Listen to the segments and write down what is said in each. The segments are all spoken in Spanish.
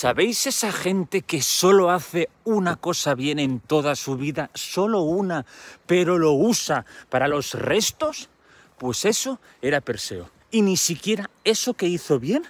¿Sabéis esa gente que solo hace una cosa bien en toda su vida, solo una, pero lo usa para los restos? Pues eso era Perseo. Y ni siquiera eso que hizo bien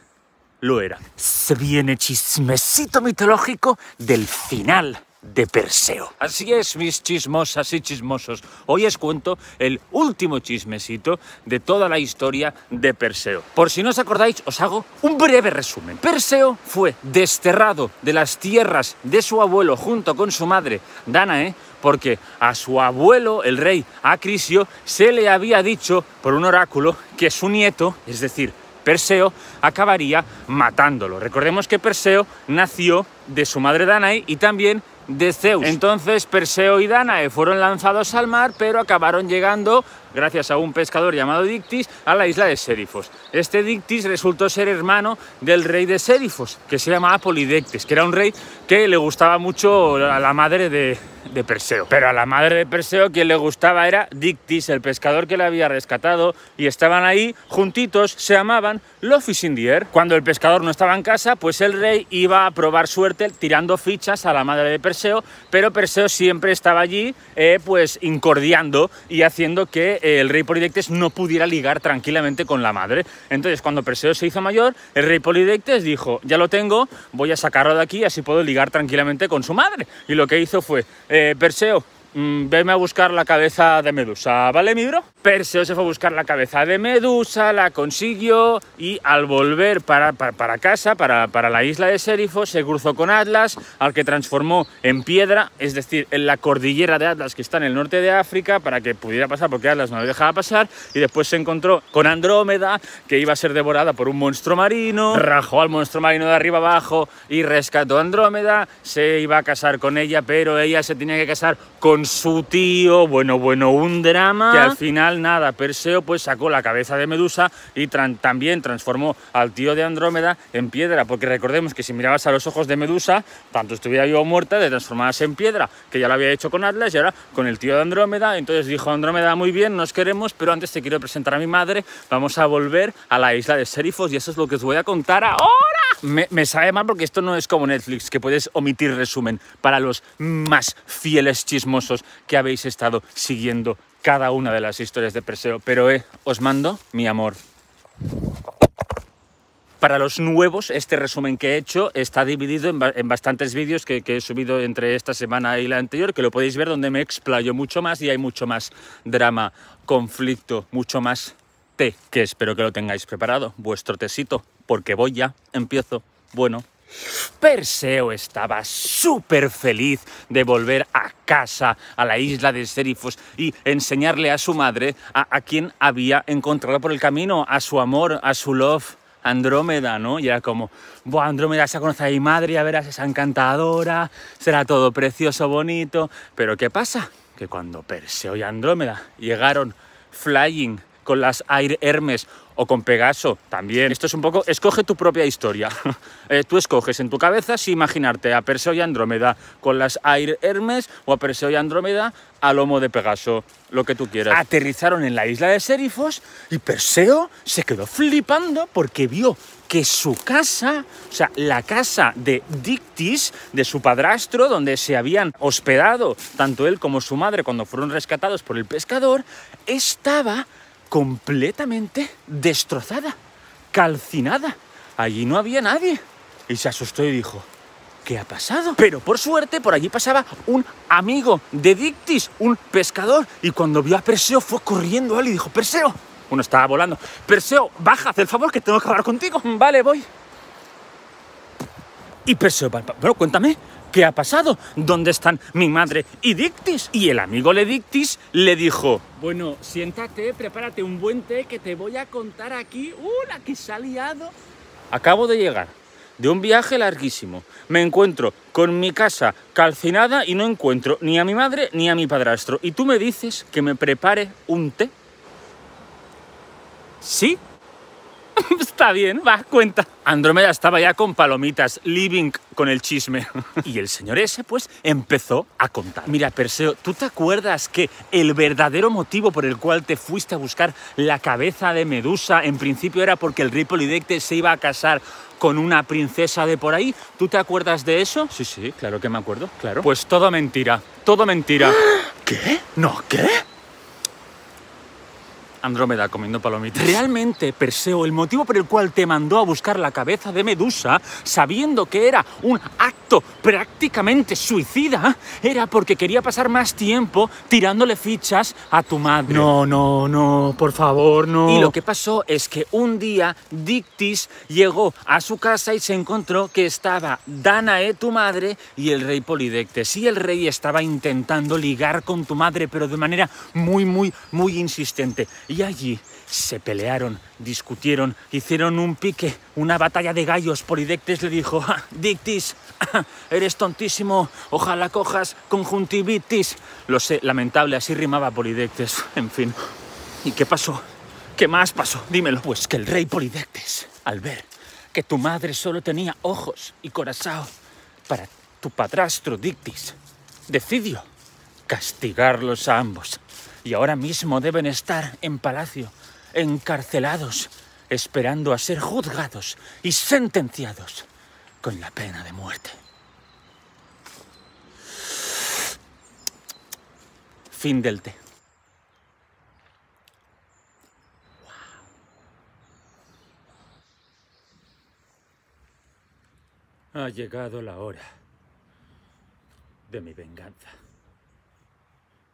lo era. Se viene chismecito mitológico del final de Perseo. Así es, mis chismosas y chismosos. Hoy os cuento el último chismecito de toda la historia de Perseo. Por si no os acordáis, os hago un breve resumen. Perseo fue desterrado de las tierras de su abuelo junto con su madre, Danae, porque a su abuelo, el rey Acrisio, se le había dicho por un oráculo que su nieto, es decir, Perseo, acabaría matándolo. Recordemos que Perseo nació de su madre Danae y también de Zeus. Entonces Perseo y Danae fueron lanzados al mar, pero acabaron llegando, gracias a un pescador llamado Dictis, a la isla de Sérifos. Este Dictis resultó ser hermano del rey de Sérifos, que se llamaba Polidectes, que era un rey que le gustaba mucho a la madre de, Perseo. Pero a la madre de Perseo quien le gustaba era Dictis, el pescador que le había rescatado, y estaban ahí juntitos, se amaban the air. Cuando el pescador no estaba en casa, pues el rey iba a probar suerte tirando fichas a la madre de Perseo, pero Perseo siempre estaba allí, eh, pues incordiando y haciendo que eh, el rey Polidectes no pudiera ligar tranquilamente con la madre. Entonces, cuando Perseo se hizo mayor, el rey Polidectes dijo, ya lo tengo, voy a sacarlo de aquí, así puedo ligar tranquilamente con su madre. Y lo que hizo fue, eh, Perseo, veme a buscar la cabeza de Medusa, ¿vale, mi bro? Perseo se fue a buscar la cabeza de Medusa, la consiguió y al volver para, para, para casa, para, para, la isla de Sérifos, se cruzó con Atlas, al que transformó en piedra, es decir, en la cordillera de Atlas que está en el norte de África, para que pudiera pasar, porque Atlas no lo dejaba pasar, y después se encontró con Andrómeda, que iba a ser devorada por un monstruo marino, rajó al monstruo marino de arriba abajo y rescató a Andrómeda, se iba a casar con ella, pero ella se tenía que casar con su tío, bueno, bueno, un drama, que al final nada, Perseo pues sacó la cabeza de Medusa y tran también transformó al tío de Andrómeda en piedra, porque recordemos que si mirabas a los ojos de Medusa, tanto estuviera viva o muerta, de transformarse en piedra, que ya lo había hecho con Atlas y ahora con el tío de Andrómeda, entonces dijo Andrómeda, muy bien, nos queremos, pero antes te quiero presentar a mi madre, vamos a volver a la isla de Serifos y eso es lo que os voy a contar ahora. Me, me sabe mal porque esto no es como Netflix, que puedes omitir resumen para los más fieles que habéis estado siguiendo cada una de las historias de Perseo, pero eh, os mando mi amor. Para los nuevos, este resumen que he hecho está dividido en, ba en bastantes vídeos que, que, he subido entre esta semana y la anterior, que lo podéis ver donde me explayo mucho más y hay mucho más drama, conflicto, mucho más té, que espero que lo tengáis preparado, vuestro tesito, porque voy ya, empiezo. Bueno, Perseo estaba súper feliz de volver a casa, a la isla de Serifos, y enseñarle a su madre a, quien había encontrado por el camino, a su amor, a su love, Andrómeda, ¿no? Y era como, Buah, Andrómeda se conoce a mi madre, ya verás, es encantadora, será todo precioso, bonito. Pero ¿qué pasa? Que cuando Perseo y Andrómeda llegaron flying con las Air Hermes o con Pegaso también. Esto es un poco, escoge tu propia historia. eh, tú escoges en tu cabeza si imaginarte a Perseo y Andrómeda con las Air Hermes o a Perseo y Andrómeda a lomo de Pegaso, lo que tú quieras. Aterrizaron en la isla de Serifos y Perseo se quedó flipando porque vio que su casa, o sea, la casa de Dictis, de su padrastro, donde se habían hospedado tanto él como su madre cuando fueron rescatados por el pescador, estaba completamente destrozada, calcinada. Allí no había nadie. Y se asustó y dijo, ¿qué ha pasado? Pero por suerte por allí pasaba un amigo de Dictis, un pescador, y cuando vio a Perseo fue corriendo a él y dijo, Perseo, uno estaba volando, Perseo, baja, haz el favor que tengo que hablar contigo. Vale, voy. Y Perseo, bueno, cuéntame, ¿qué ha pasado? ¿Dónde están mi madre y Dictis? Y el amigo de Dictis le dijo, bueno, siéntate, prepárate un buen té que te voy a contar aquí. ¡Uh, la que se ha liado! Acabo de llegar de un viaje larguísimo. Me encuentro con mi casa calcinada y no encuentro ni a mi madre ni a mi padrastro. Y tú me dices que me prepare un té. ¿Sí? Está bien, va, cuenta. Andrómeda estaba ya con palomitas, living con el chisme. Y el señor ese, pues, empezó a contar. Mira, Perseo, ¿tú te acuerdas que el verdadero motivo por el cual te fuiste a buscar la cabeza de Medusa en principio era porque el rey Polidectes se iba a casar con una princesa de por ahí. ¿Tú te acuerdas de eso? Sí, sí, claro que me acuerdo, claro. Pues todo mentira, todo mentira. ¿Qué? ¿No qué? Andrómeda comiendo palomitas. Realmente, Perseo, el motivo por el cual te mandó a buscar la cabeza de Medusa, sabiendo que era un acto prácticamente suicida, era porque quería pasar más tiempo tirándole fichas a tu madre. No, no, no, por favor, no. Y lo que pasó es que un día Dictis llegó a su casa y se encontró que estaba Danae, tu madre, y el rey Polidectes. Y el rey estaba intentando ligar con tu madre, pero de manera muy, muy, muy insistente. Y allí se pelearon, discutieron, hicieron un pique, una batalla de gallos. Polidectes le dijo, "Ah, Dictis, ah, eres tontísimo, ojalá cojas conjuntivitis. Lo sé, lamentable, así rimaba Polidectes. En fin. ¿Y qué pasó? ¿Qué más pasó? Dímelo. Pues que el rey Polidectes, al ver que tu madre solo tenía ojos y corazón para tu padrastro Dictis, decidió castigarlos a ambos. Y ahora mismo deben estar en palacio, encarcelados, esperando a ser juzgados y sentenciados con la pena de muerte. Fin del té. Ha llegado la hora de mi venganza.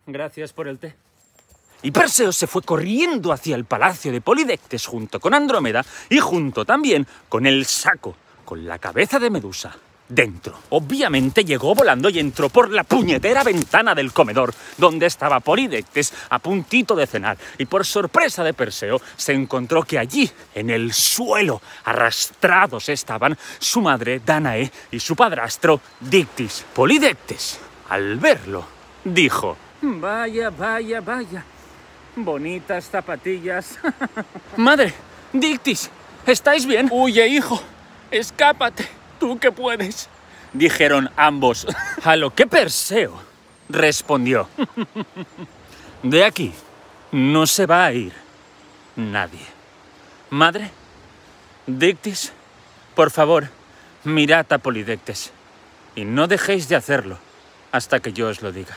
Gracias por el té. Y Perseo se fue corriendo hacia el palacio de Polidectes junto con Andrómeda y junto también con el saco, con la cabeza de Medusa. Dentro. Obviamente llegó volando y entró por la puñetera ventana del comedor, donde estaba Polidectes a puntito de cenar. Y por sorpresa de Perseo, se encontró que allí, en el suelo, arrastrados estaban su madre Danae y su padrastro Dictis. Polidectes, al verlo, dijo: Vaya, vaya, vaya. Bonitas zapatillas. Madre, Dictis, ¿estáis bien? Huye, hijo. Escápate. Tú que puedes. Dijeron ambos. A lo que Perseo respondió. De aquí no se va a ir nadie. Madre, Dictis, por favor, mirad a Polidectes y no dejéis de hacerlo hasta que yo os lo diga.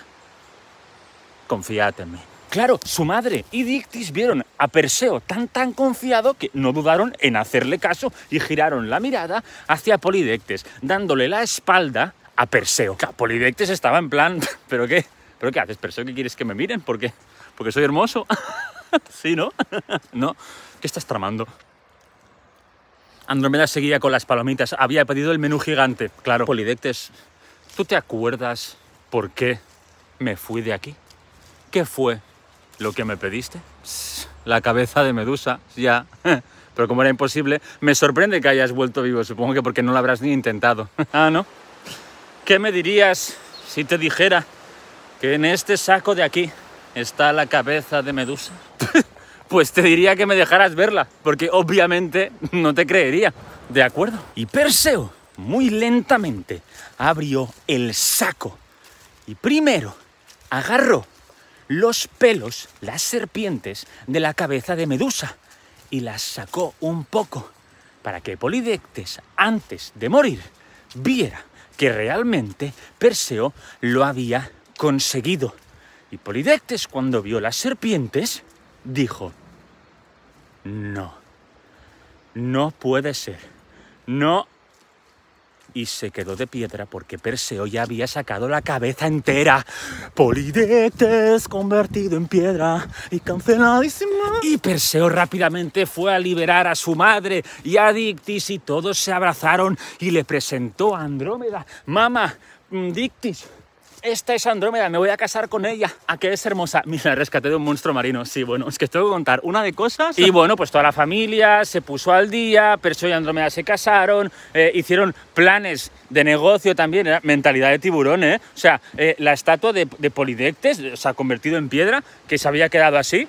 Confiad en mí. Claro, su madre y Dictis vieron a Perseo tan tan confiado que no dudaron en hacerle caso y giraron la mirada hacia Polidectes, dándole la espalda a Perseo. Polidectes estaba en plan, ¿pero qué? ¿Pero qué haces, Perseo? ¿Qué quieres que me miren? ¿Por qué? ¿Porque soy hermoso? ¿Sí, no? ¿No? ¿Qué estás tramando? Andrómeda seguía con las palomitas. Había pedido el menú gigante. Claro, Polidectes, ¿tú te acuerdas por qué me fui de aquí? ¿Qué fue lo que me pediste? La cabeza de Medusa, ya. Pero como era imposible, me sorprende que hayas vuelto vivo. Supongo que porque no lo habrás ni intentado. ah, ¿no? ¿Qué me dirías si te dijera que en este saco de aquí está la cabeza de Medusa? pues te diría que me dejaras verla, porque obviamente no te creería. ¿De acuerdo? Y Perseo, muy lentamente, abrió el saco y primero agarró los pelos, las serpientes, de la cabeza de Medusa y las sacó un poco para que Polidectes, antes de morir, viera que realmente Perseo lo había conseguido. Y Polidectes, cuando vio las serpientes, dijo, no, no puede ser, no y se quedó de piedra porque Perseo ya había sacado la cabeza entera. Polidectes convertido en piedra y canceladísimo. Y Perseo rápidamente fue a liberar a su madre y a Dictis y todos se abrazaron y le presentó a Andrómeda. Mamá, mm, Dictis. Esta es Andrómeda, me voy a casar con ella. ¿A qué es hermosa? Mira, rescaté de un monstruo marino. Sí, bueno, es que tengo que contar una de cosas. Y bueno, pues toda la familia se puso al día, Perseo y Andrómeda se casaron, eh, hicieron planes de negocio también, era mentalidad de tiburón, ¿eh? O sea, eh, la estatua de, de Polidectes, o sea, convertido en piedra, que se había quedado así,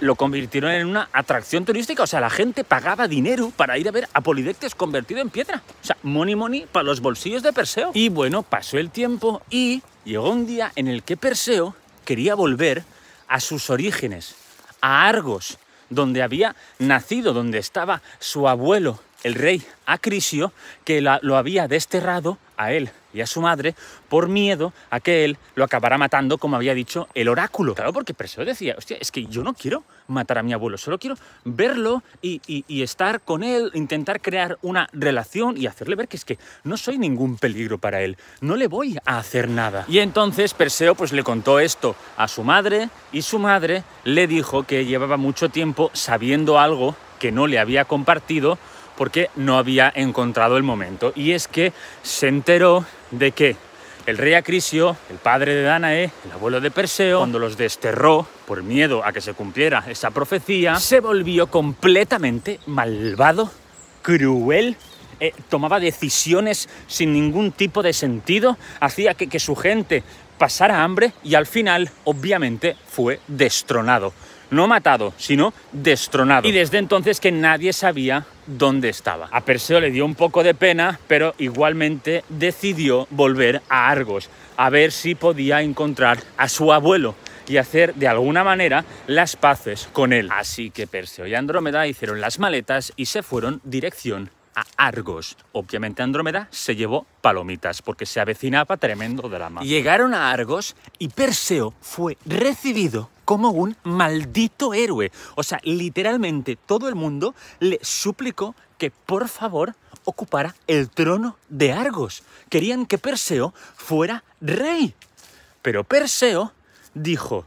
lo convirtieron en una atracción turística. O sea, la gente pagaba dinero para ir a ver a Polidectes convertido en piedra. O sea, money money para los bolsillos de Perseo. Y bueno, pasó el tiempo y llegó un día en el que Perseo quería volver a sus orígenes, a Argos, donde había nacido, donde estaba su abuelo el rey Acrisio, que lo había desterrado a él y a su madre por miedo a que él lo acabara matando, como había dicho el oráculo. Claro, porque Perseo decía, hostia, es que yo no quiero matar a mi abuelo, solo quiero verlo y, y- y estar con él, intentar crear una relación y hacerle ver que es que no soy ningún peligro para él, no le voy a hacer nada. Y entonces Perseo pues le contó esto a su madre y su madre le dijo que llevaba mucho tiempo sabiendo algo que no le había compartido porque no había encontrado el momento. Y es que se enteró de que el rey Acrisio, el padre de Danae, el abuelo de Perseo, cuando los desterró por miedo a que se cumpliera esa profecía, se volvió completamente malvado, cruel, eh, tomaba decisiones sin ningún tipo de sentido, hacía que, que su gente pasara hambre y al final, obviamente, fue destronado. No matado, sino destronado. Y desde entonces que nadie sabía dónde estaba. A Perseo le dio un poco de pena, pero igualmente decidió volver a Argos, a ver si podía encontrar a su abuelo y hacer de alguna manera las paces con él. Así que Perseo y Andrómeda hicieron las maletas y se fueron dirección a Argos. Obviamente Andrómeda se llevó palomitas porque se avecinaba tremendo drama. Llegaron a Argos y Perseo fue recibido como un maldito héroe. O sea, literalmente todo el mundo le suplicó que por favor ocupara el trono de Argos. Querían que Perseo fuera rey. Pero Perseo dijo,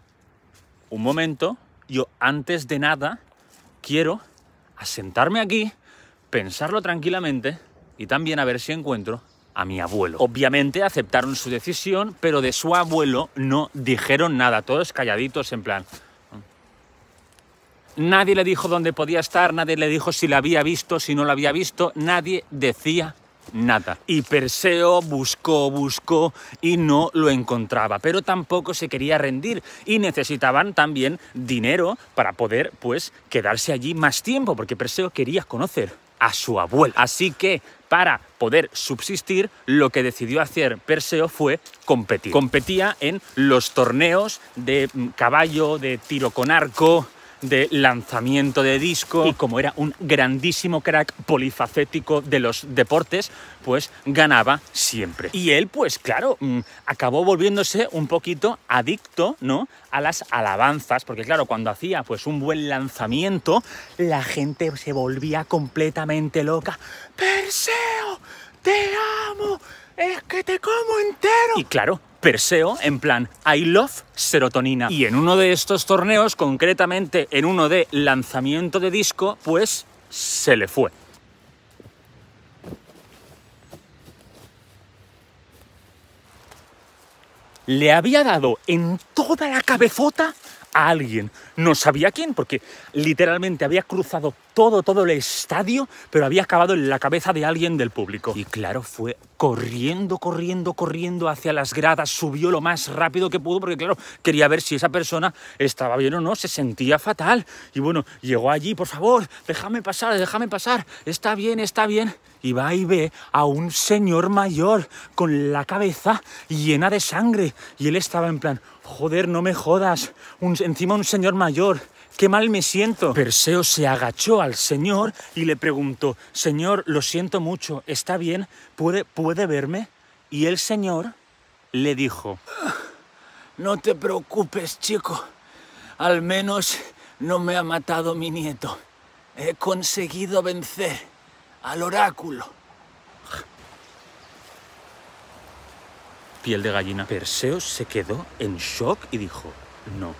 un momento, yo antes de nada quiero asentarme aquí, pensarlo tranquilamente y también a ver si encuentro a mi abuelo. Obviamente aceptaron su decisión, pero de su abuelo no dijeron nada, todos calladitos en plan... Nadie le dijo dónde podía estar, nadie le dijo si la había visto, si no la había visto, nadie decía nada. Y Perseo buscó, buscó y no lo encontraba, pero tampoco se quería rendir y necesitaban también dinero para poder pues quedarse allí más tiempo, porque Perseo quería conocer a su abuelo. Así que para poder subsistir, lo que decidió hacer Perseo fue competir. Competía en los torneos de mm, caballo, de tiro con arco, de lanzamiento de disco y como era un grandísimo crack polifacético de los deportes, pues ganaba siempre. Y él, pues claro, mm, acabó volviéndose un poquito adicto, ¿no? A las alabanzas, porque claro, cuando hacía pues un buen lanzamiento, la gente se volvía completamente loca. Perseo, te amo, es que te como entero. Y claro, Perseo, en plan, I love serotonina. Y en uno de estos torneos, concretamente en uno de lanzamiento de disco, pues se le fue. Le había dado en toda la cabezota a alguien. No sabía quién, porque literalmente había cruzado todo, todo el estadio, pero había acabado en la cabeza de alguien del público. Y claro, fue corriendo, corriendo, corriendo hacia las gradas, subió lo más rápido que pudo, porque claro, quería ver si esa persona estaba bien o no, se sentía fatal. Y bueno, llegó allí, por favor, déjame pasar, déjame pasar, está bien, está bien. Y va y ve a un señor mayor con la cabeza llena de sangre. Y él estaba en plan, joder, no me jodas, un, encima un señor mayor, qué mal me siento. Perseo se agachó al señor y le preguntó, señor, lo siento mucho, ¿está bien? ¿Puede, puede verme? Y el señor le dijo, no te preocupes, chico, al menos no me ha matado mi nieto. He conseguido vencer al oráculo. Piel de gallina. Perseo se quedó en shock y dijo, no,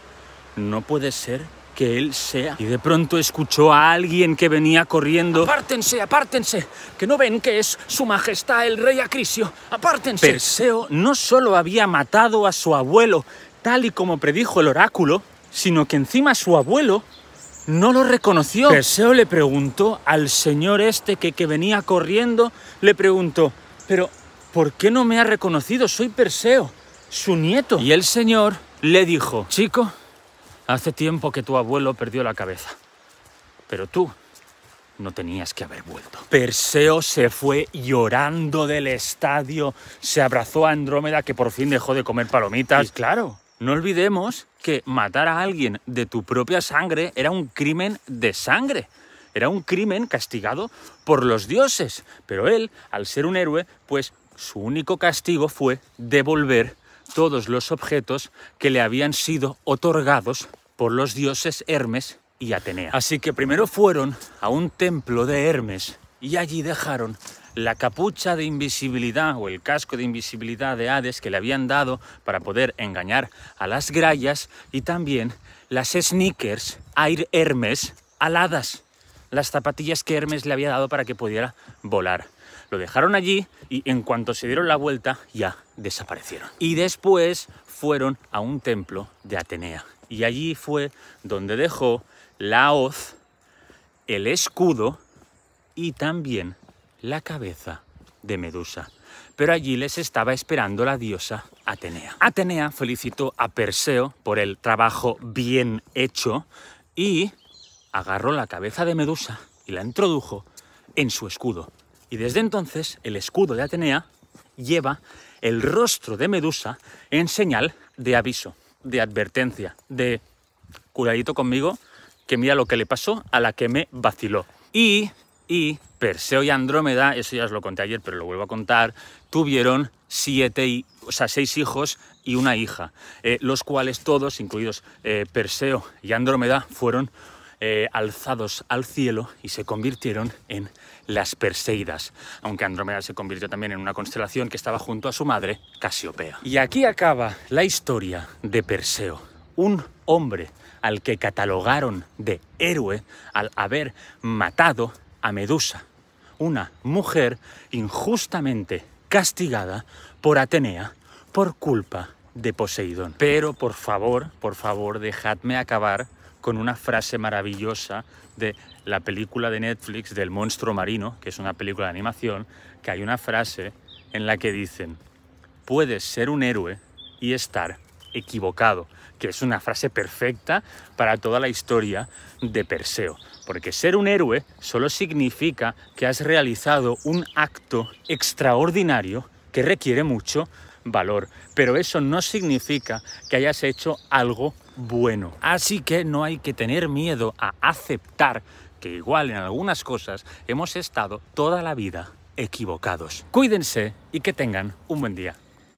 no puede ser que él sea. Y de pronto escuchó a alguien que venía corriendo. Apártense, apártense, que no ven que es su majestad el rey Acrisio. Apártense. Perseo no solo había matado a su abuelo, tal y como predijo el oráculo, sino que encima su abuelo no lo reconoció. Perseo le preguntó al señor este que, que venía corriendo, le preguntó, pero ¿por qué no me ha reconocido? Soy Perseo, su nieto. Y el señor le dijo, chico, hace tiempo que tu abuelo perdió la cabeza, pero tú no tenías que haber vuelto. Perseo se fue llorando del estadio, se abrazó a Andrómeda que por fin dejó de comer palomitas. Y claro, no olvidemos que matar a alguien de tu propia sangre era un crimen de sangre. era un crimen castigado por los dioses. Pero él, al ser un héroe, pues su único castigo fue devolver todos los objetos que le habían sido otorgados por los dioses Hermes y Atenea. Así que primero fueron a un templo de Hermes y allí dejaron la capucha de invisibilidad o el casco de invisibilidad de Hades que le habían dado para poder engañar a las grallas y también las sneakers Air Hermes aladas, las zapatillas que Hermes le había dado para que pudiera volar. Lo dejaron allí y en cuanto se dieron la vuelta ya desaparecieron. Y después fueron a un templo de Atenea. Y allí fue donde dejó la hoz, el escudo y también la cabeza de Medusa. Pero allí les estaba esperando la diosa Atenea. Atenea felicitó a Perseo por el trabajo bien hecho y agarró la cabeza de Medusa y la introdujo en su escudo. Y desde entonces el escudo de Atenea lleva el rostro de Medusa en señal de aviso, de advertencia, de cuidadito conmigo, que mira lo que le pasó a la que me vaciló. Y y Perseo y Andrómeda, eso ya os lo conté ayer, pero lo vuelvo a contar, tuvieron siete, o sea, seis hijos y una hija, eh, los cuales todos, incluidos eh, Perseo y Andrómeda, fueron eh, alzados al cielo y se convirtieron en las Perseidas, aunque Andrómeda se convirtió también en una constelación que estaba junto a su madre, Casiopea. Y aquí acaba la historia de Perseo, un hombre al que catalogaron de héroe al haber matado a Medusa, una mujer injustamente castigada por Atenea por culpa de Poseidón. Pero por favor, por favor, dejadme acabar con una frase maravillosa de la película de Netflix del monstruo marino, que es una película de animación, que hay una frase en la que dicen, puedes ser un héroe y estar equivocado, que es una frase perfecta para toda la historia de Perseo. Porque ser un héroe solo significa que has realizado un acto extraordinario que requiere mucho valor, pero eso no significa que hayas hecho algo bueno. Así que no hay que tener miedo a aceptar que igual en algunas cosas hemos estado toda la vida equivocados. Cuídense y que tengan un buen día.